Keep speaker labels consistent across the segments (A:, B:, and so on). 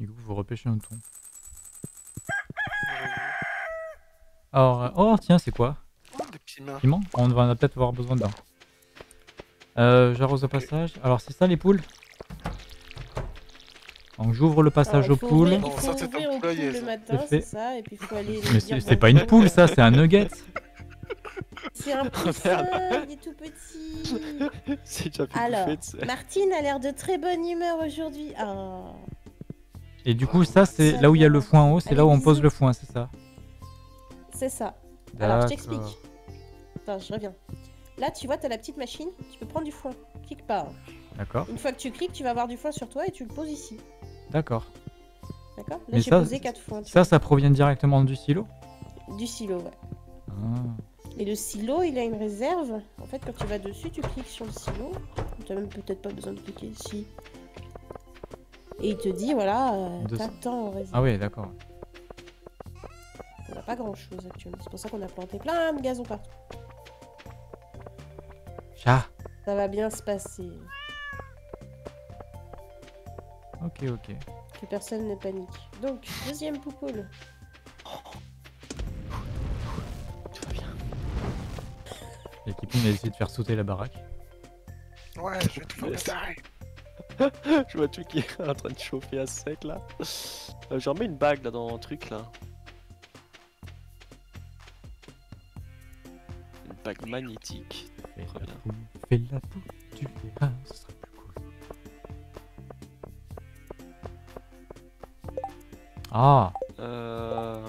A: Du coup, vous repêchez un thon. Alors, oh tiens, c'est quoi?
B: Oh, des
A: On va peut-être avoir besoin d'un. Euh, J'arrose au passage. Alors, c'est ça les poules? Donc, j'ouvre le passage
C: Alors,
A: aux poules.
C: ouvrir-
B: Non,
C: il faut
B: ça, c'est un
C: ouvrir aux
B: poulailler,
C: poules
B: ça.
C: le matin,
A: C'est fait.
C: c'est ça, et puis il faut aller.
A: Mais c'est pas une poule, ça, c'est un nugget.
C: C'est un poussin, il est tout petit.
D: C'est déjà
C: Alors. Martine a l'air de très bonne humeur aujourd'hui. Ah,
A: Et du coup, ça, c'est là où il y a le foin en haut, c'est là où on pose le foin, c'est ça
C: c'est ça. Alors, je
A: D'accord.
C: t'explique. Attends, je reviens. Là, tu vois, tu as la petite machine, tu peux prendre du foin. Clique pas. hein.
A: D'accord,
C: Une fois que tu cliques, tu vas avoir du foin sur toi et tu le poses ici.
A: d'accord.
C: D'accord Là, j'ai posé 4 foins.
A: Ça, ça provient directement du silo.
C: Du silo, ouais.
A: Ah.
C: Et le silo, il a une réserve. En fait, quand tu vas dessus, tu cliques sur le silo. Tu même peut-être pas besoin de cliquer ici. Et il te dit, voilà, euh, t'as tant en réserve.
A: Ah oui, d'accord.
C: On n'a pas grand chose actuellement. C'est pour ça qu'on a planté plein de gazon partout.
A: Chat
C: Ça va bien se passer.
A: Ok, ok.
C: Que personne ne panique. Donc, deuxième poupoule.
D: Tout va bien.
A: Et Kipling a essayé de faire sauter la baraque.
B: Ouais, je vais te faire.
D: Je vois tout qui est en train de chauffer à sec là. Euh, J'en mets une bague là dans le truc là. Une bague magnétique.
A: Fais
D: Très
A: la
D: bien.
A: poule, fais la poule, tu verras, ce sera plus cool. Ah
D: Euh...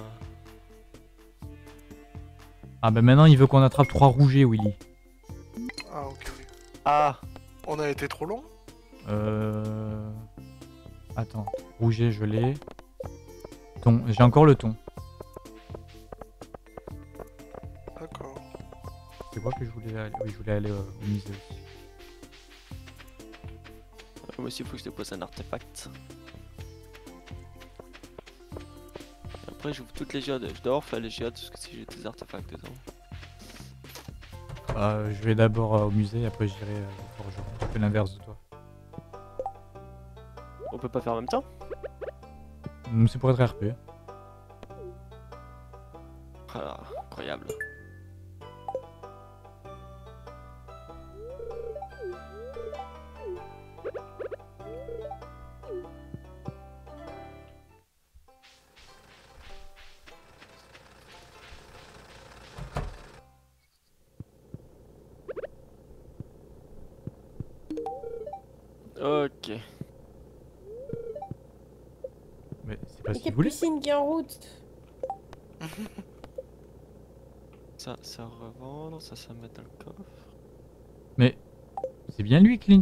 A: Ah bah maintenant il veut qu'on attrape trois rougets, Willy.
B: Ah, ok.
D: Ah
B: On a été trop long
A: Euh... Attends, rouget je l'ai. Thon, j'ai encore le thon.
B: D'accord.
A: C'est quoi que je voulais aller Oui, je voulais aller euh, au musée aussi.
D: Moi aussi il faut que je dépose un artefact. Après j'ouvre toutes les géodes. Je dois faire les géodes parce que si j'ai des artefacts dedans.
A: Euh, je vais d'abord euh, au musée, après j'irai euh, au forgeron. Je fais l'inverse de toi.
D: On peut pas faire en même temps
A: C'est pour être RP.
D: Ah, incroyable.
C: Capucine qui est en route.
D: Ça, ça revendre, ça, ça met dans le coffre.
A: Mais c'est bien lui, Clint.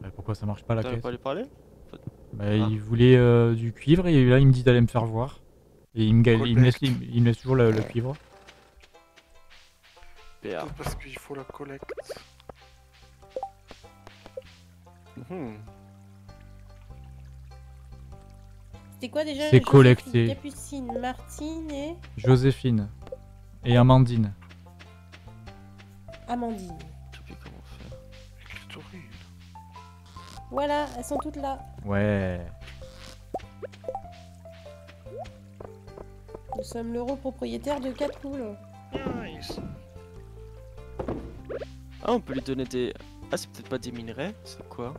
A: Bah, pourquoi ça marche pas la caisse
D: pas lui parler
A: Bah,
D: Ah.
A: il voulait euh, du cuivre et là il me dit d'aller me faire voir. Et il me, il me laisse, il, il me laisse toujours le, le cuivre.
B: Parce qu'il faut la collecte.
D: Mhm.
C: C'était quoi déjà
A: C'est collecté.
C: Capucine, Martine et
A: Joséphine et Amandine.
C: Amandine. Voilà, elles sont toutes là.
A: Ouais.
C: Nous sommes l'euro propriétaire de 4 poules.
B: Nice.
D: Ah, on peut lui donner des. Ah, c'est peut-être pas des minerais, c'est quoi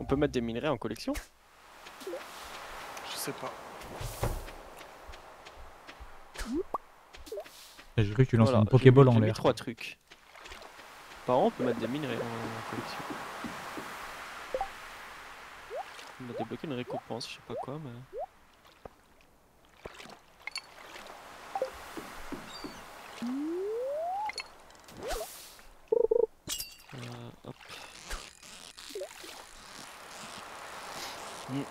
D: On peut mettre des minerais en collection
B: sais pas.
A: J'ai cru que tu lançais
D: Voilà,
A: une Pokéball en l'air.
D: trois trucs. Par an, on peut mettre des minerais en collection. On a débloqué une récompense, je sais pas quoi, mais. Euh, hop. Mm.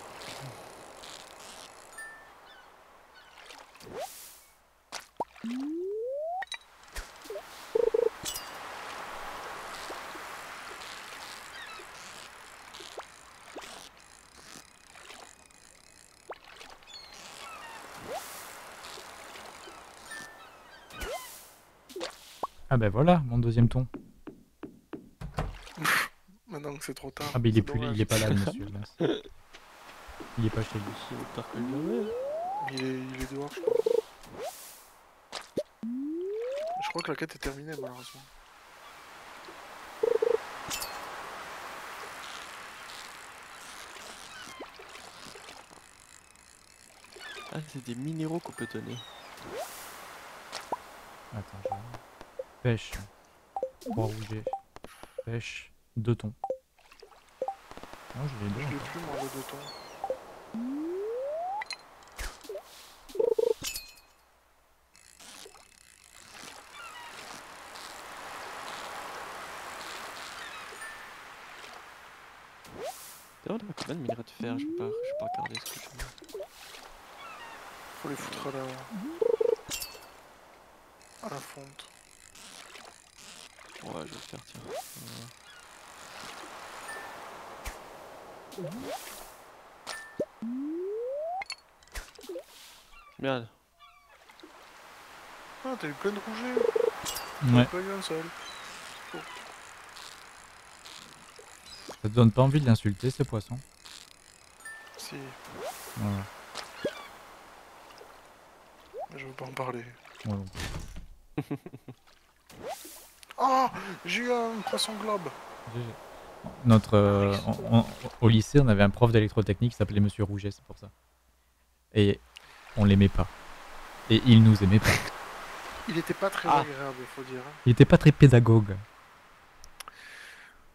A: Ah bah voilà, mon deuxième ton.
B: Maintenant que c'est trop tard.
A: Ah, mais il est, plus, il est pas là, monsieur. mince. Il est pas chez lui.
D: Il est.
B: Il est, dehors, je crois. Je crois que la quête est terminée, malheureusement.
D: Ah, c'est des minéraux qu'on peut donner.
A: Attends, je... Pêche. Trois rougets. Pêche. Deux thons. Non, j'ai les deux.
B: Je l'ai plus, moi, le deux temps.
D: D'ailleurs, on a combien de minerais de fer Je vais pas, je vais pas regarder ce que je
B: Faut les foutre à la... à la fonte.
D: Ouais, je vais le faire, tiens. Voilà. Merde.
B: Ah, t'as eu plein de rougets
A: Ouais,
B: pas eu un seul.
A: ça te donne pas envie de l'insulter, ces poissons
B: Si,
A: Voilà.
B: mais je veux pas en parler.
A: Ouais.
B: Ah J'ai eu un poisson globe.
A: Notre, euh, on- on- au lycée, on avait un prof d'électrotechnique qui s'appelait Monsieur Rouget, c'est pour ça. Et on l'aimait pas. Et il nous aimait pas.
B: Il était pas très
D: Ah.
B: agréable, faut dire. hein.
A: Il était pas très pédagogue.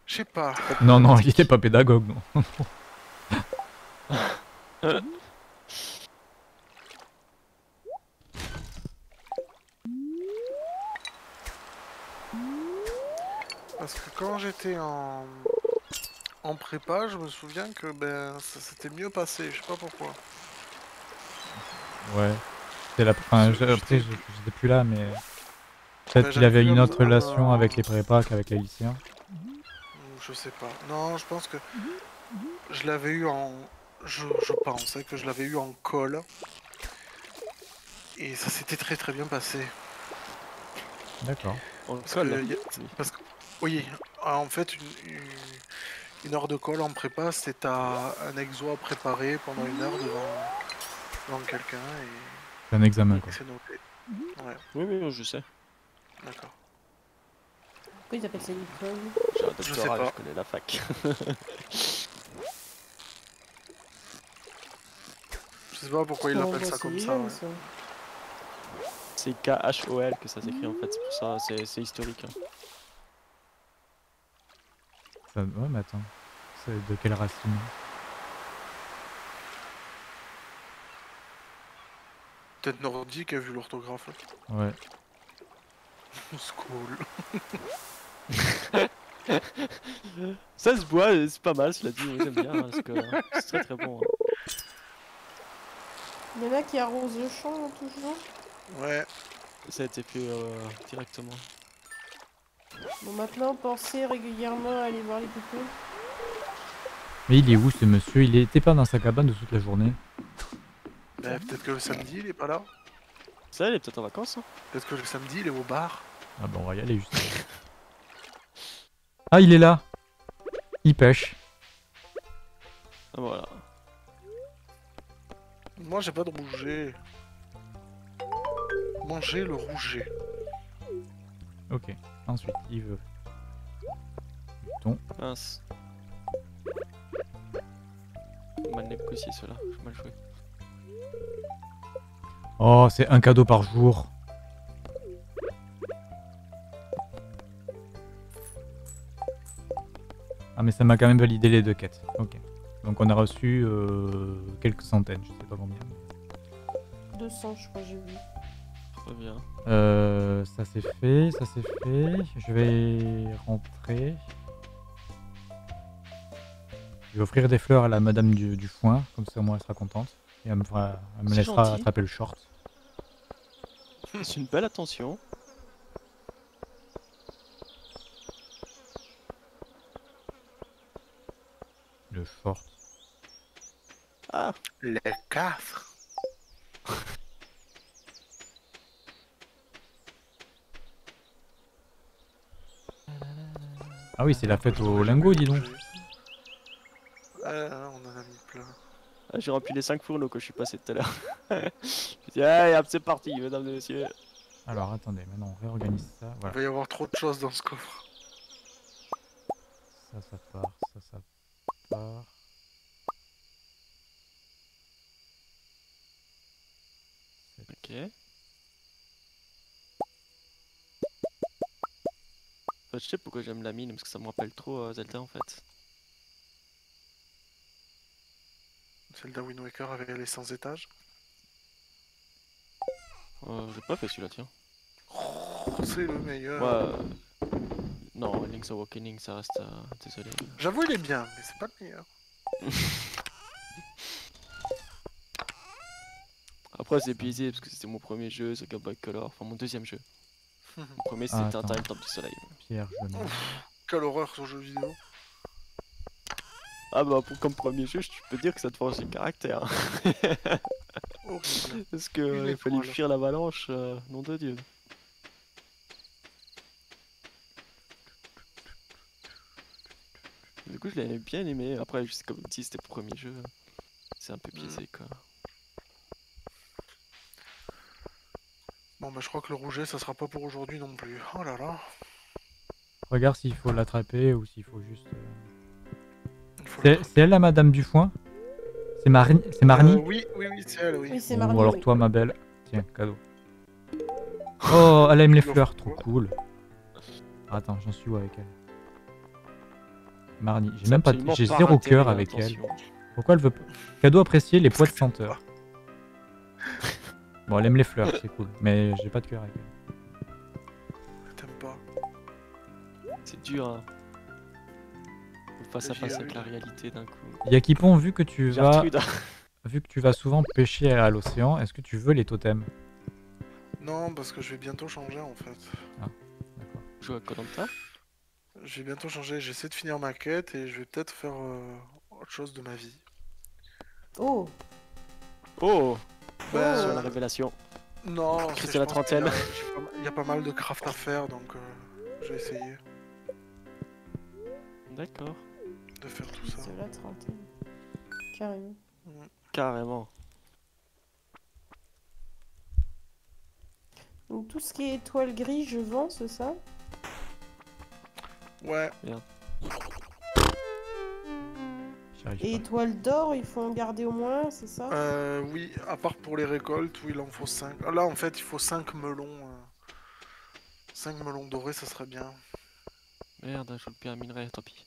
B: Je sais pas.
A: Non, non, il était pas pédagogue, non.
B: Parce que quand j'étais en... en prépa, je me souviens que ben ça s'était mieux passé, je sais pas pourquoi.
A: Ouais. C'était la... enfin,
B: Je-
A: après,
B: j'étais-
A: plus là, mais. Peut-être
B: Bah,
A: qu'il avait une autre relation avec les prépas qu'avec les lycéens.
B: Ou Je sais pas. Non, je pense que je l'avais eu en... Je, je pense hein, que je l'avais eu en colle. Et ça s'était très très bien passé.
A: D'accord.
B: Que Parce que, oui, en fait, une, heure de colle en prépa, c'est un exo à préparer pendant une heure devant, devant quelqu'un et,
A: C'est un examen,
B: et
A: quoi.
B: noté. Ouais,
D: Oui, oui, je sais.
B: d'accord.
C: Pourquoi ils appellent ça une colle
D: J'ai un
B: Je sais
D: doctorat,
B: pas.
D: je connais la fac.
B: Je sais pas pourquoi ils
C: Oh,
B: l'appellent
C: bah,
B: ça
C: c'est
B: comme ça.
C: mignon,
B: ouais.
C: ça.
D: C'est K-H-O-L que ça s'écrit en fait, c'est pour ça, c'est c'est historique. hein.
A: Ouais, mais attends. C'est de quelle racine?
B: Peut-être nordique a vu l'orthographe.
A: Ouais.
B: School.
D: Ça se boit, et c'est pas mal, cela dit, oui, j'aime bien, hein, parce que euh, c'est très très bon. hein.
C: Il y en a qui arrosent le champ hein, toujours.
B: Ouais,
D: Ça a été fait euh, directement.
C: Bon, maintenant, pensez régulièrement à aller voir les poupées.
A: Mais il est où ce monsieur? Il était pas dans sa cabane de toute la journée
B: bah, peut-être que le samedi il est pas là.
D: Ça, elle est peut-être en vacances. Hein.
B: Peut-être que le samedi il est au bar.
A: Ah bah on va y aller juste. ah, il est là Il pêche.
D: Ah, voilà.
B: Moi j'ai pas de rouget. Manger le rouget.
A: Ok. Ensuite, il veut. Thon.
D: Mince. Mal négocié cela, j'ai mal joué.
A: Oh, c'est un cadeau par jour. Ah, mais ça m'a quand même validé les deux quêtes. Ok. Donc on a reçu euh, quelques centaines, je sais pas combien.
C: 200, je crois, j'ai vu.
D: Très bien.
A: Euh, ça c'est fait, ça c'est fait. Je vais rentrer. Je vais offrir des fleurs à la madame du, du foin, comme ça au moins elle sera contente. Et elle me, fera- elle me laissera
D: gentil.
A: attraper le short.
D: C'est une belle attention.
A: Le short.
D: Ah,
B: Les quatre.
A: Ah oui, c'est la fête au lingot, dis donc.
B: Ah, on en a mis plein.
D: Ah, J'ai rempli les 5 fourneaux que je suis passé tout à l'heure. je allez, hop, c'est parti, mesdames et messieurs.
A: Alors, attendez, maintenant on réorganise ça.
B: Il va y avoir trop de choses dans ce coffre.
A: Ça, ça part, ça, ça part.
D: Ok. Je sais pourquoi j'aime la mine, parce que ça me rappelle trop euh, Zelda en fait.
B: Zelda Wind Waker avec les 100 étages.
D: Euh, j'ai pas fait celui-là, tiens.
B: Oh, c'est le meilleur.
D: Ouais. euh, Non, Link's Awakening, ça reste. euh, Désolé.
B: J'avoue, il est bien, mais c'est pas le meilleur.
D: Après, c'est biaisé parce que c'était mon premier jeu, c'est Game Boy Color, enfin mon deuxième jeu. Mon premier,
A: Ah,
D: c'était un. Time Temple du Soleil.
A: Pierre, je.
B: Quelle horreur ce jeu vidéo.
D: Ah bah, pour, comme premier jeu, je peux dire que ça te forge le caractère.
B: Horrible.
D: Parce que euh, il fallait fuir l'avalanche, euh, nom de Dieu. Du coup, je l'avais bien aimé. Après, je sais comme dit, c'était le premier jeu. C'est un peu biaisé, quoi.
B: Bon, bah, je crois que le rouget, ça sera pas pour aujourd'hui non plus. Oh là là.
A: Regarde s'il faut l'attraper ou s'il faut juste. euh,
B: Il faut
A: C'est
B: le-
A: c'est elle là, Madame Dufoin? C'est Marni C'est Marnie?
B: Euh, Oui, oui, oui, c'est elle, oui.
C: Oui, c'est
A: Ou
C: Marnie.
A: alors
C: oui.
A: toi, ma belle. Tiens, cadeau. Oh, elle aime les fleurs, trop cool. Attends, j'en suis où avec elle? Marnie, j'ai même pas, j'ai zéro cœur avec elle. Pourquoi elle veut pas Cadeau apprécié, les poids de senteur. Bon, elle aime les fleurs, c'est cool, mais j'ai pas de cœur avec elle.
B: T'aimes pas.
D: C'est dur, hein. Face à face avec la réalité d'un coup.
A: Yakipon, vu que tu vas, vu que tu vas souvent pêcher à l'océan, est-ce que tu veux les totems?
B: Non, parce que je vais bientôt changer en fait.
A: D'accord.
D: joue à Colanta
B: Je vais bientôt changer. J'essaie de finir ma quête et je vais peut-être faire euh, autre chose de ma vie.
C: Oh,
D: Oh
B: Bah,
D: Sur la révélation.
B: Non, c'est-
D: la trentaine.
B: j'ai Il y a pas mal de craft à faire donc euh, je vais essayer
D: D'accord.
B: de faire tout ça.
C: c'est la trentaine. Carrément.
D: Carrément.
C: Donc tout ce qui est étoile grise, je vends, c'est ça?
B: Ouais,
A: J'arrive
C: Et
A: pas.
C: étoile d'or, il faut en garder au moins, c'est ça?
B: Euh, oui, à part pour les récoltes où il en faut 5. Là en fait il faut 5 melons. 5 melons dorés, ça serait bien.
D: Merde, je loupé un minerai, tant pis.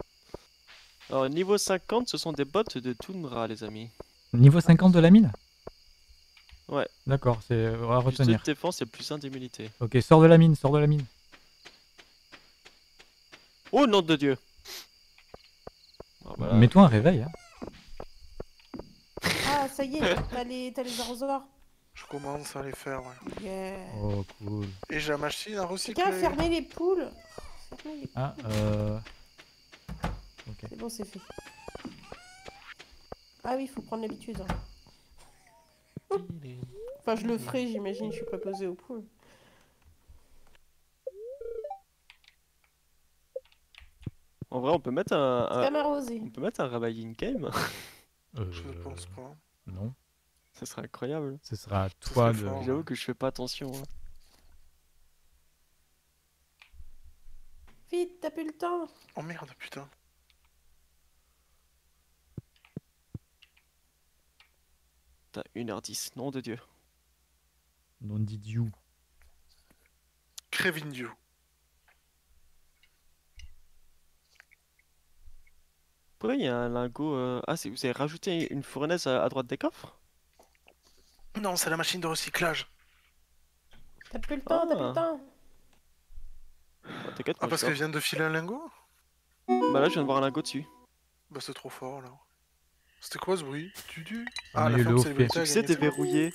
D: Alors, niveau 50, ce sont des bottes de Tundra, les amis.
A: Niveau 50 de la mine?
D: Ouais.
A: D'accord, c'est à
D: Plus 2 de
A: retenir.
D: défense et plus 1 d'immunité.
A: Ok, sors de la mine, sors de la mine.
D: Oh, nom de Dieu
A: Mets-toi un réveil. Hein.
C: Ah, ça y est, t'as les, t'as les arrosoirs.
B: Je commence à les faire, ouais.
C: Yeah.
A: Oh, cool.
B: Et j'ai la machine à recycler.
C: Quelqu'un a fermé les poules Fermez les-
A: Ah, euh...
C: C'est bon, c'est fait. Ah oui, il faut prendre l'habitude. hein. Enfin, je le ferai, j'imagine, je suis pas posée aux poules.
D: En vrai, on peut mettre un, un- on peut mettre un réveil in-game.
A: Euh,
B: Je ne pense pas.
A: Non,
D: Ça serait incroyable.
A: ce sera à toi de...
D: J'avoue que je fais pas attention. hein.
C: Vite, t'as plus le temps.
B: Oh merde, putain.
D: T'as 1h10, nom de Dieu.
A: Non d'idiot.
B: Crevin Dieu.
D: Pourquoi il y a un lingot euh, Ah, c'est- vous avez rajouté une fournaise à, à droite des coffres?
B: Non, c'est la machine de recyclage.
C: T'as plus le temps, t'as plus
D: Ah.
C: le temps.
D: Bah, T'inquiète,
B: Ah, parce qu'elle vient de filer un lingot?
D: Bah là, je viens de voir un lingot dessus.
B: Bah, c'est trop fort alors. C'était quoi ce bruit? Tu Ah, la ferme
D: Succès
B: c'est bon.
D: déverrouillé.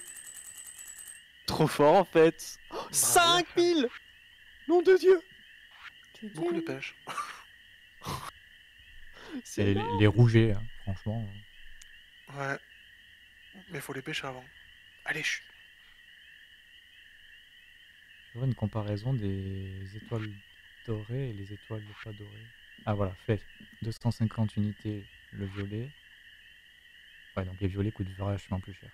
D: Trop fort en fait. Oh,
B: Bravo,
D: 5000 Nom de Dieu
B: Beaucoup de pêche.
D: C'est
A: Et les, les rougets, hein, franchement.
B: Ouais. Mais faut les pêcher avant. Allez, chut.
A: Je vois une comparaison des étoiles dorées et les étoiles pas dorées. Ah voilà, fait. 250 unités le violet. Ouais, donc les violets coûtent vachement plus cher.